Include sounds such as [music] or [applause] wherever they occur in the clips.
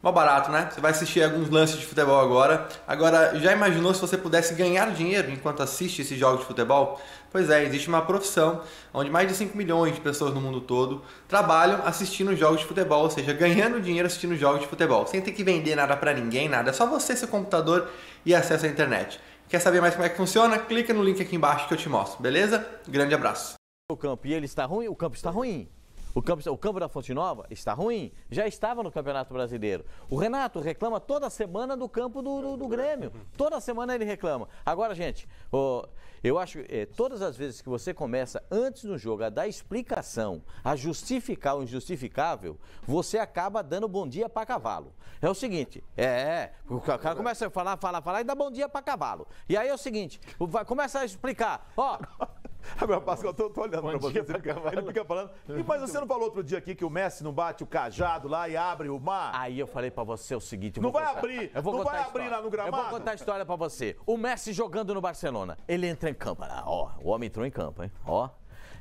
Mó barato, né? Você vai assistir alguns lances de futebol agora. Agora, já imaginou se você pudesse ganhar dinheiro enquanto assiste esses jogos de futebol? Pois é, existe uma profissão onde mais de 5 milhões de pessoas no mundo todo trabalham assistindo jogos de futebol, ou seja, ganhando dinheiro assistindo jogos de futebol, sem ter que vender nada para ninguém, nada, é só você, seu computador e acesso à internet. Quer saber mais como é que funciona? Clica no link aqui embaixo que eu te mostro, beleza? Grande abraço. O campo e ele está ruim, o campo está ruim. O campo, o campo da Fonte Nova está ruim, já estava no Campeonato Brasileiro. O Renato reclama toda semana do campo do, do, do Grêmio. Toda semana ele reclama. Agora, gente, oh, eu acho que eh, todas as vezes que você começa antes no jogo a dar explicação, a justificar o injustificável, você acaba dando bom dia para cavalo. É o seguinte, é, é, o cara começa a falar, falar, falar e dá bom dia para cavalo. E aí é o seguinte, vai, começa a explicar, ó, [laughs] Agora, Pascal, eu tô, olhando pra você. Ele fica, ele fica falando. E, mas você não falou outro dia aqui que o Messi não bate o cajado lá e abre o mar? Aí eu falei pra você o seguinte. eu Não vai contar- abrir, eu vou não contar vai a abrir história. lá no gramado. Eu vou contar a história pra você. O Messi jogando no Barcelona. Ele entra em campo. lá, Ó, o homem entrou em campo, hein? Ó.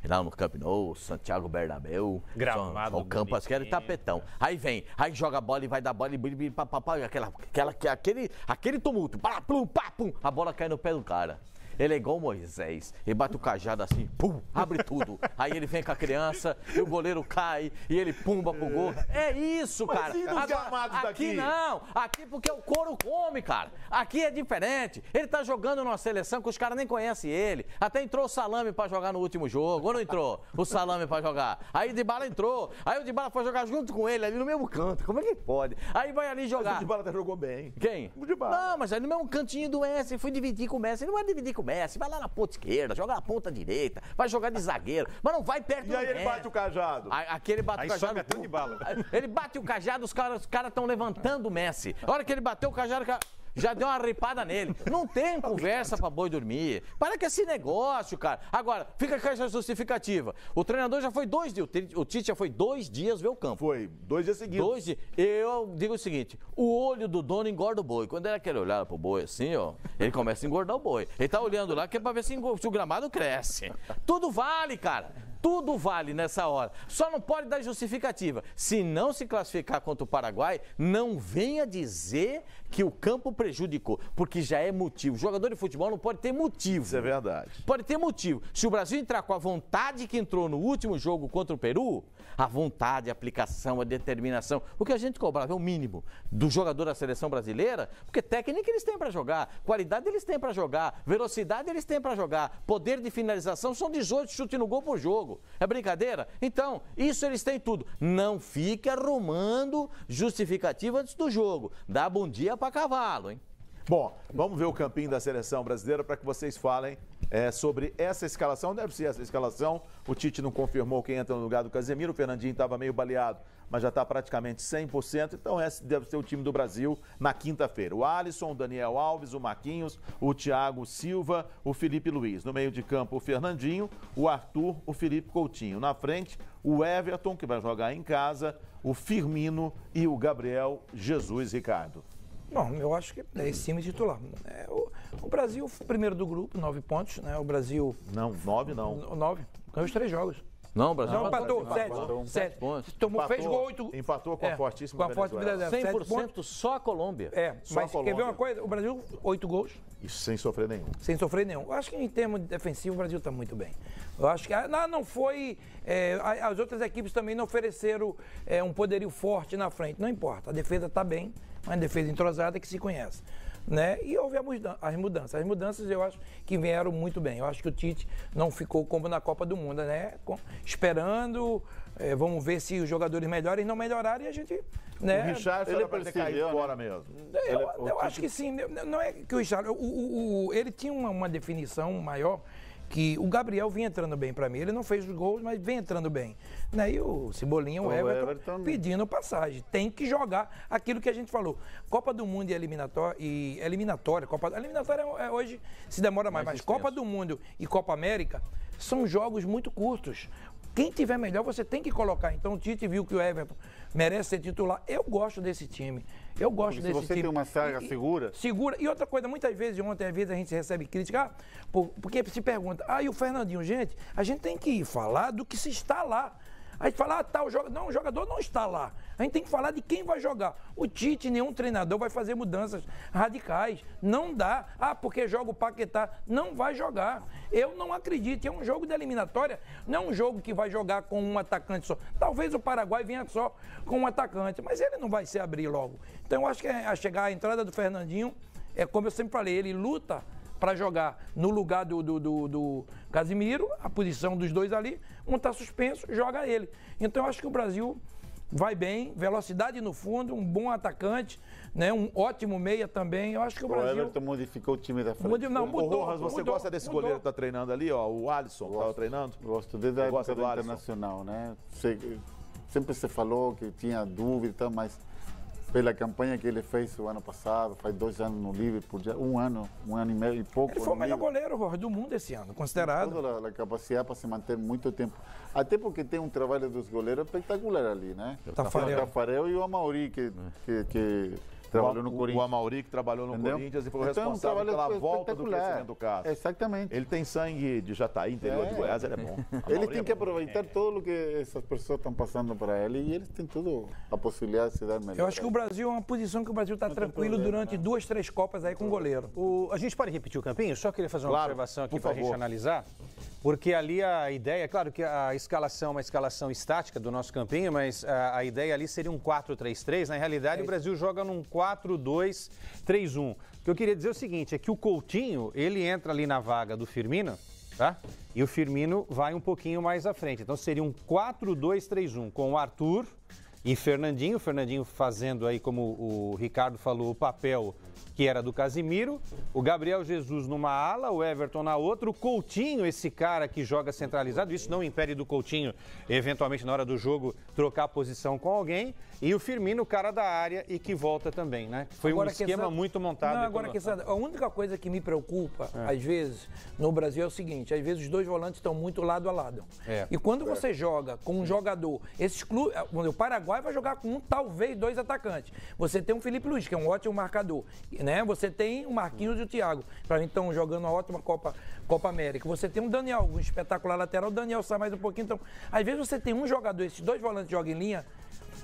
Lá no Camp Nou, Santiago Bernabéu. Gramado só- O campo aquele bonitinho. tapetão. Aí vem, aí joga a bola e vai dar bola e bili, bili, pá, pá, pá, aquela, aquela, aquele, aquele tumulto. Pá, plum, pá, pum. A bola cai no pé do cara. Ele é igual Moisés. Ele bate o cajado assim, pum, abre tudo. Aí ele vem com a criança e o goleiro cai e ele pumba pro gol. É isso, Mas cara. gramados aqui não. Aqui porque o couro come, cara. Aqui é diferente. Ele tá jogando numa seleção que os caras nem conhecem ele. Até entrou o Salame pra jogar no último jogo. Ou não entrou? O Salame pra jogar. Aí o Dybala entrou. Aí o Dybala foi jogar junto com ele ali no mesmo canto. Como é que pode? Aí vai ali Mas jogar. o Dybala até jogou bem. Quem? O Dybala. Não, mas aí no mesmo cantinho do Messi, foi dividir com o Messi. Ele não vai dividir com o Messi, vai lá na ponta esquerda, joga na ponta direita, vai jogar de zagueiro, mas não vai perto E do aí ele bate o cajado. A- Aquele bate Aí o cajado. o Dybala. Ele bate o cajado, os caras os estão levantando o Messi. A hora que ele bateu o cajado, o cara já deu uma ripada nele. Não tem conversa pra boi dormir. Para com esse negócio, cara. Agora, fica com essa justificativa. O treinador já foi dois dias, o Tite- já foi dois dias ver o campo. Foi dois dias seguidos. Dois dias. Eu digo o seguinte: o olho do dono engorda o boi. Quando ele é aquele olhar pro boi assim, ó, ele começa a engordar o boi. Ele tá olhando lá que é pra ver se o gramado cresce. Tudo vale, cara. Tudo vale nessa hora. Só não pode dar justificativa. Se não se classificar contra o Paraguai, não venha dizer que o campo prejudicou, porque já é motivo. O jogador de futebol não pode ter motivo. Isso é verdade. Pode ter motivo. Se o Brasil entrar com a vontade que entrou no último jogo contra o Peru, a vontade, a aplicação, a determinação, o que a gente cobrava é o mínimo do jogador da seleção brasileira, porque técnica eles têm para jogar, qualidade eles têm para jogar, velocidade eles têm para jogar, poder de finalização são 18 chutes no gol por jogo. É brincadeira? Então, isso eles têm tudo. Não fique arrumando justificativa antes do jogo. Dá bom dia para cavalo, hein? Bom, vamos ver o campinho da seleção brasileira para que vocês falem é, sobre essa escalação. Deve ser essa escalação. O Tite não confirmou quem entra no lugar do Casemiro. O Fernandinho estava meio baleado, mas já está praticamente 100%. Então, esse deve ser o time do Brasil na quinta-feira. O Alisson, o Daniel Alves, o Marquinhos, o Thiago Silva, o Felipe Luiz. No meio de campo, o Fernandinho, o Arthur, o Felipe Coutinho. Na frente, o Everton, que vai jogar em casa, o Firmino e o Gabriel Jesus Ricardo. Bom, eu acho que é esse time titular. É, o, o Brasil, primeiro do grupo, nove pontos, né? O Brasil, Não, nove não. nove, ganhou os três jogos. Não, o Brasil Não, empatou, sete, Empatou. sete. pontos. Tomou, fez Empatou- gol, oito. empatou com a fortíssima Com a forte Venezuela. Venezuela. sete pontos. 100% só a Colômbia. É, Só mas a quer Colômbia. ver uma coisa? O Brasil, oito gols, Isso sem sofrer nenhum. sem sofrer nenhum. Eu acho que em termos de defensivo o Brasil está muito bem. Eu acho que ah, não, não foi. é, a- as outras equipes também não ofereceram é, um poderio forte na frente. Não importa, a defesa está bem, uma defesa entrosada que se conhece. Né? E houve as mudanças. As mudanças eu acho que vieram muito bem. Eu acho que o Tite não ficou como na Copa do Mundo, né? Com- esperando, é, vamos ver se os jogadores melhorem, não melhorarem e a gente. Né? O Richard Ele para ter caído fora mesmo. Eu, Ele- eu o acho Tite- que sim. Não é que o Richard. O, o- o- ele tinha uma, uma definição maior que o Gabriel vinha entrando bem para mim. Ele não fez os gols, mas vem entrando bem. Né? E o Cebolinha, o, O Everton, Everton- pedindo passagem. Tem que jogar aquilo que a gente falou. Copa do Mundo e eliminatória. E eliminatória, Copa, eliminatória é, é hoje se demora mais, mas Copa do Mundo e Copa América são jogos muito curtos. Quem tiver melhor, você tem que colocar. Então o Tite viu que o Everton merece ser titular. Eu gosto desse time. Eu gosto Porque se desse você time. tem uma saga E- segura- Segura. E outra coisa, muitas vezes, ontem, às vezes a gente recebe crítica, ah, por- porque se pergunta, ah, e o Fernandinho, gente, a gente tem que falar do que se está lá. A gente fala, ah, tá, o jogador. Não, o jogador não está lá. A gente tem que falar de quem vai jogar. O Tite, nenhum treinador vai fazer mudanças radicais. Não dá. Ah, porque joga o Paquetá. Não vai jogar. Eu não acredito. É um jogo de eliminatória. Não é um jogo que vai jogar com um atacante só. Talvez o Paraguai venha só com um atacante, mas ele não vai se abrir logo. Então eu acho que a chegar a entrada do Fernandinho, é como eu sempre falei, ele luta para jogar no lugar do, do, do, do, Casimiro, a posição dos dois ali, um está suspenso, joga ele. Então eu acho que o Brasil vai bem, velocidade no fundo, um bom atacante, né, um ótimo meia também. Eu acho que o Brasil. O Everton modificou o time da frente. Mudou, não, mudou, Rojas, você mudou, gosta desse mudou. goleiro que está treinando ali, ó, o Alisson, que estava treinando? Gosto desde a época do internacional, né? Sempre se falou que tinha dúvida, mas pela campanha que ele fez o ano passado, faz dois anos no Liverpool, já um ano, um ano e meio e pouco. Ele foi o melhor goleiro Jorge, do mundo esse ano, considerado. Toda a, a capacidade para se manter muito tempo. Até porque tem um trabalho dos goleiros espetacular ali, né? Tafarel. O Tafarel e o Amauri, que, que, que trabalhou no Corinthians. O Amauri que trabalhou no Entendeu? Corinthians e foi o então, responsável pela volta do crescimento do Castro. Exatamente. Ele tem sangue de Jataí, interior é. de Goiás, ele é bom. [laughs] ele tem é que aproveitar é. tudo o que essas pessoas estão passando para ele e eles têm tudo a possibilidade de se dar melhor. Eu acho que o Brasil é uma posição que o Brasil está tranquilo durante né? duas, três Copas aí com o goleiro. O, a gente pode repetir o campinho? Só queria fazer uma claro, observação aqui para a gente analisar. Porque ali a ideia, claro que a escalação é uma escalação estática do nosso campinho, mas a, a ideia ali seria um 4-3-3. Na realidade, é o Brasil joga num 4-2-3-1. O que eu queria dizer é o seguinte, é que o Coutinho, ele entra ali na vaga do Firmino, tá? E o Firmino vai um pouquinho mais à frente. Então seria um 4-2-3-1 com o Arthur e Fernandinho. O Fernandinho fazendo aí, como o Ricardo falou, o papel que era do Casimiro, o Gabriel Jesus numa ala, o Everton na outra, o Coutinho, esse cara que joga centralizado, isso não impede do Coutinho, eventualmente na hora do jogo, trocar a posição com alguém, e o Firmino, o cara da área e que volta também, né? Foi agora, um esquema essa... muito montado. Não, agora, que essa... a única coisa que me preocupa, é. às vezes, no Brasil é o seguinte, às vezes os dois volantes estão muito lado a lado. É. E quando você joga com um jogador, esses clubes, o Paraguai vai jogar com um, talvez dois atacantes. Você tem um Felipe Luiz, que é um ótimo marcador, né? Você tem o Marquinhos e o Thiago, para mim estão jogando uma ótima Copa, Copa América. Você tem o Daniel, um espetacular lateral, o Daniel sai mais um pouquinho. Então, às vezes você tem um jogador, esses dois volantes jogam em linha,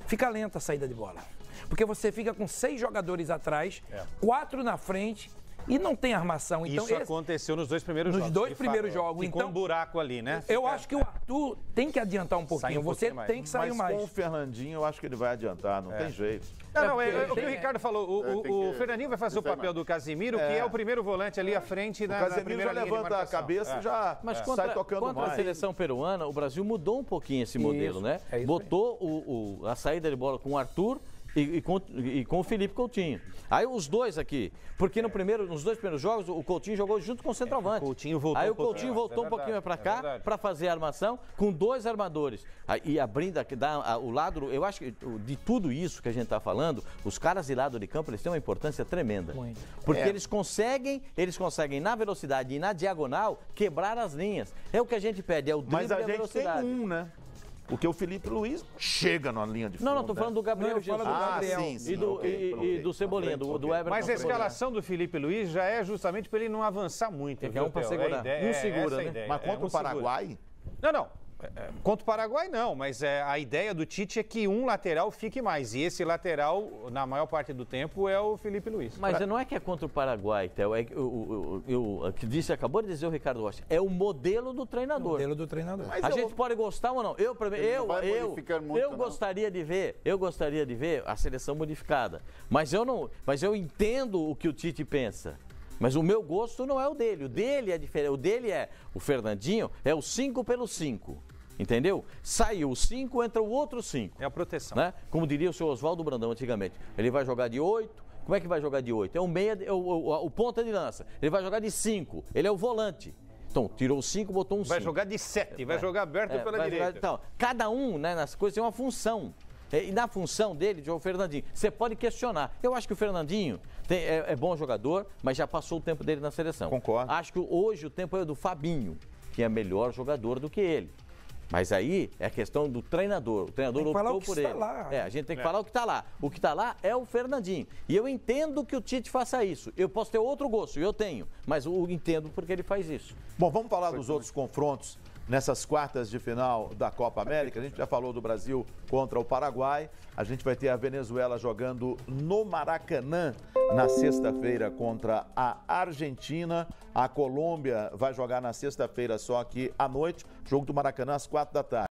fica lenta a saída de bola. Porque você fica com seis jogadores atrás, é. quatro na frente e não tem armação. Então, Isso esse, aconteceu nos dois primeiros nos jogos. Nos dois primeiros fato, jogos. Ficou então, um buraco ali, né? Eu acho que o Arthur tem que adiantar um pouquinho. Um você pouquinho tem que sair Mas mais. com o Fernandinho, eu acho que ele vai adiantar, não é. tem jeito. Não, não, é, é, o que o Ricardo falou, o, é, o, o Fernandinho vai fazer o papel do Casimiro, que é. é o primeiro volante ali à frente na, o Casimiro já levanta a cabeça e já Mas contra, sai tocando contra mais. a seleção peruana, o Brasil mudou um pouquinho esse modelo, isso, né? Botou o, o, a saída de bola com o Arthur e, e, com, e, com, o Felipe Coutinho. Aí os dois aqui, porque no primeiro, nos dois primeiros jogos o Coutinho jogou junto com o centroavante. É, o Coutinho voltou Aí o Coutinho um voltou é um pouquinho para cá é para fazer a armação com dois armadores. Aí, e abrindo aqui, dá, a, o lado, eu acho que de tudo isso que a gente está falando, os caras de lado de campo eles têm uma importância tremenda. Muito. Porque é. eles conseguem, eles conseguem na velocidade e na diagonal quebrar as linhas. É o que a gente pede, é o drible Mas a, a gente tem um, né? Porque o Felipe Luiz chega na linha de fundo. Não, não, tô falando do Gabriel Jesus. do Gabriel. Ah, sim, sim, e, do, okay, e, okay. e do Cebolinha, do, do Everton. Mas a escalação do Felipe Luiz já é justamente para ele não avançar muito. É um para segurar. Ideia, um segura, é né? Mas contra é, um o Paraguai... Segura. Não, não. Contra o Paraguai, não, mas é, a ideia do Tite é que um lateral fique mais. E esse lateral, na maior parte do tempo, é o Felipe Luiz. Mas pra... não é que é contra o Paraguai, Théo. É, eu, eu, disse, acabou de dizer o Ricardo Rocha. É o modelo do treinador. O modelo do treinador. Mas a eu... gente pode gostar ou não. Eu, mim, eu, eu, muito, eu gostaria de ver, eu gostaria de ver a seleção modificada. Mas eu não, mas eu entendo o que o Tite pensa. Mas o meu gosto não é o dele. O dele é diferente. O dele é o Fernandinho, é o 5 pelo 5. Entendeu? Saiu o 5, entra o outro 5. É a proteção. Né? Como diria o seu Oswaldo Brandão antigamente. Ele vai jogar de 8. Como é que vai jogar de 8? É o meia, é o, o, o, ponta de lança. Ele vai jogar de 5. Ele é o volante. Então, tirou 5, botou um 5. Vai jogar de 7, vai, jogar aberto é, pela direita. Jogar, então, cada um né, nas coisas tem uma função. É, e na função dele, de o Fernandinho, você pode questionar. Eu acho que o Fernandinho tem, é, é, bom jogador, mas já passou o tempo dele na seleção. Concordo. Acho que hoje o tempo é do Fabinho, que é melhor jogador do que ele. Mas aí é a questão do treinador. O treinador optou por ele. Lá. É, a gente tem que é. falar o que está lá. O que está lá é o Fernandinho. E eu entendo que o Tite faça isso. Eu posso ter outro gosto, eu tenho, mas eu entendo porque ele faz isso. Bom, vamos falar dos outros confrontos nessas quartas de final da Copa América. A gente já falou do Brasil contra o Paraguai. A gente vai ter a Venezuela jogando no Maracanã na sexta-feira contra a Argentina. A Colômbia vai jogar na sexta-feira, só que à noite. Jogo do Maracanã às quatro da tarde.